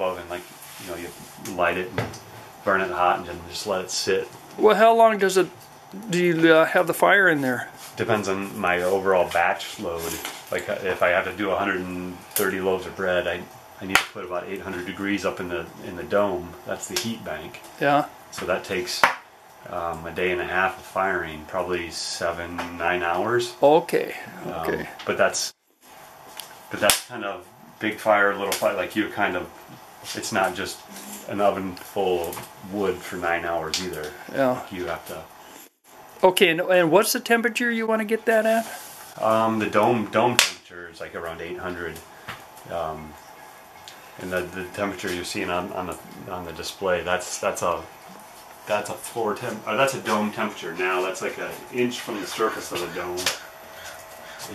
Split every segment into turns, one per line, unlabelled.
and like you know you light it and burn it hot and then just let it sit.
Well, how long does it? Do you uh, have the fire in there?
Depends on my overall batch load. Like uh, if I have to do 130 loaves of bread, I I need to put about 800 degrees up in the in the dome. That's the heat bank.
Yeah.
So that takes um, a day and a half of firing, probably seven nine hours.
Okay.
Um,
Okay.
but that's but that's kind of big fire, little fire. Like you kind of, it's not just an oven full of wood for nine hours either.
Yeah.
You have to.
Okay. And, and what's the temperature you want to get that at?
Um, the dome dome temperature is like around 800. Um, and the, the temperature you're seeing on, on the on the display that's that's a that's a floor temp or that's a dome temperature now that's like an inch from the surface of the dome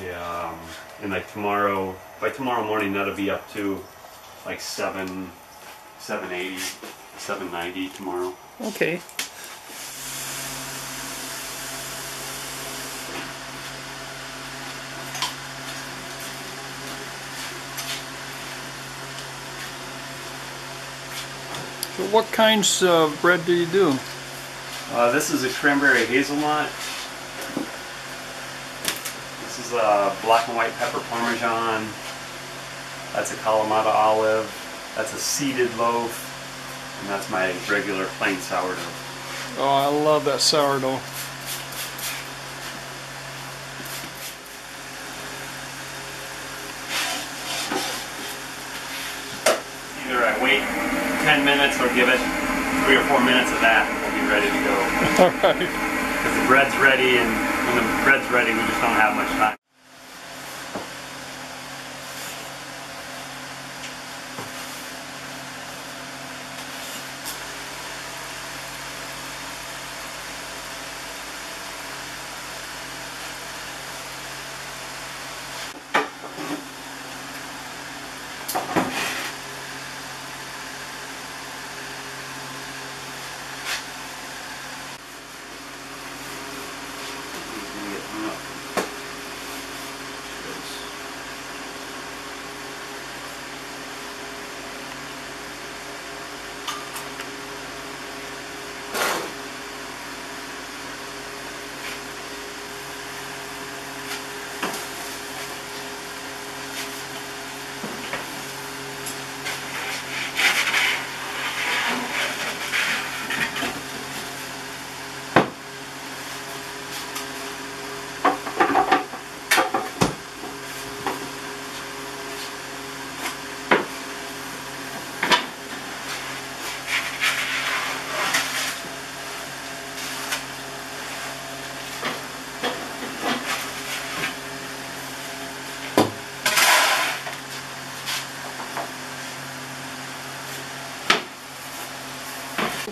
yeah um, and like tomorrow by tomorrow morning that'll be up to like 7 780 790 tomorrow
Okay. So what kinds of bread do you do?
Uh, this is a cranberry hazelnut. This is a black and white pepper parmesan. That's a Kalamata olive. That's a seeded loaf. And that's my regular plain sourdough.
Oh, I love that sourdough.
Either I wait 10 minutes or give it three or four minutes of that and we'll be ready to go.
All right.
Because the bread's ready and when the bread's ready we just don't have much time.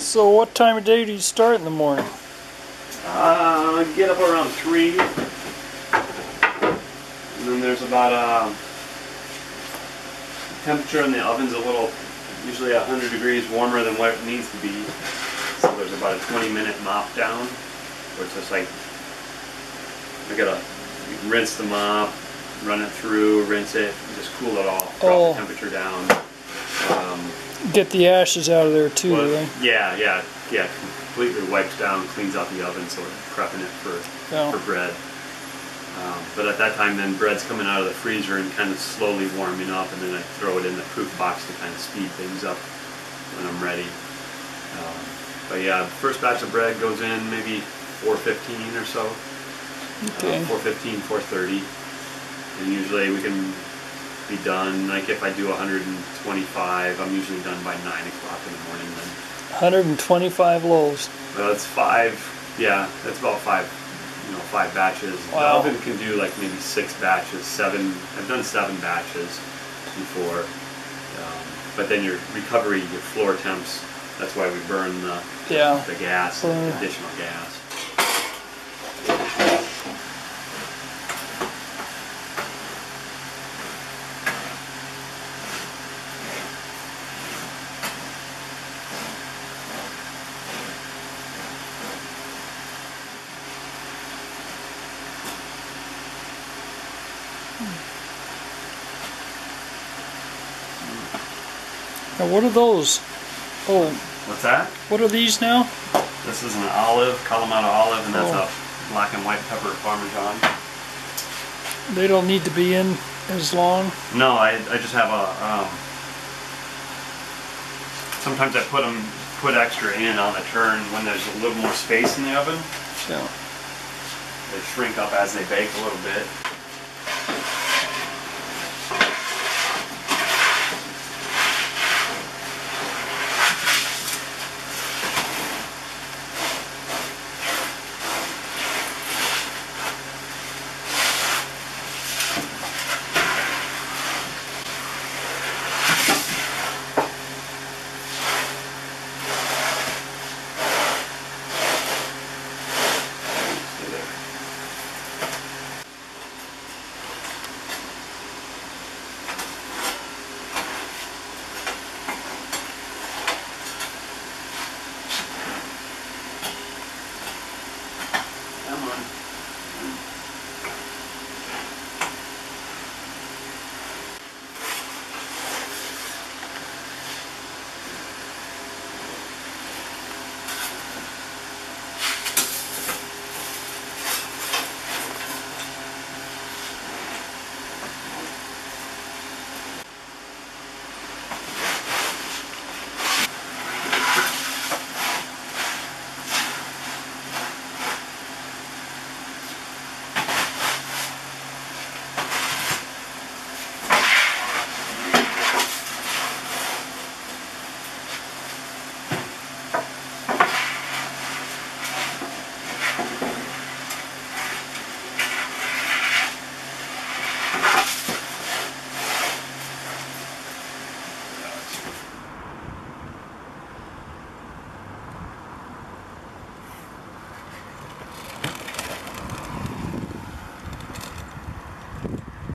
So what time of day do you start in the morning?
Uh, get up around three, and then there's about a temperature in the oven's a little, usually hundred degrees warmer than what it needs to be. So there's about a 20 minute mop down, where it's just like I gotta rinse the mop, run it through, rinse it, and just cool it off, drop
Oh.
the temperature down.
Get the ashes out of there too,
well,
right?
yeah, yeah, yeah. Completely wipes down, cleans out the oven, so we're prepping it for
Yeah.
for bread. Um, but at that time, then bread's coming out of the freezer and kind of slowly warming up, and then I throw it in the proof box to kind of speed things up when I'm ready. Um, but yeah, first batch of bread goes in maybe 4:15 or so.
Okay.
Uh, 4:15, 4:30, and usually we can be done. Like if I do 125, I'm usually done by nine o'clock in the morning. Then.
125 loaves.
Well, it's five. Yeah, that's about five. You know, five batches.
Wow.
The oven can do like maybe six batches, seven. I've done seven batches before. Um, but then your recovery, your floor temps. That's why we burn the
Yeah.
the gas, the additional gas.
Now, what are those? Oh,
What's that?
what are these now?
This is an olive, Kalamata olive, and that's
Oh.
a black and white pepper parmesan.
They don't need to be in as long.
No, I, I just have a. Um, sometimes I put them put extra in on the turn when there's a little more space in the oven.
So,
They shrink up as they bake a little bit.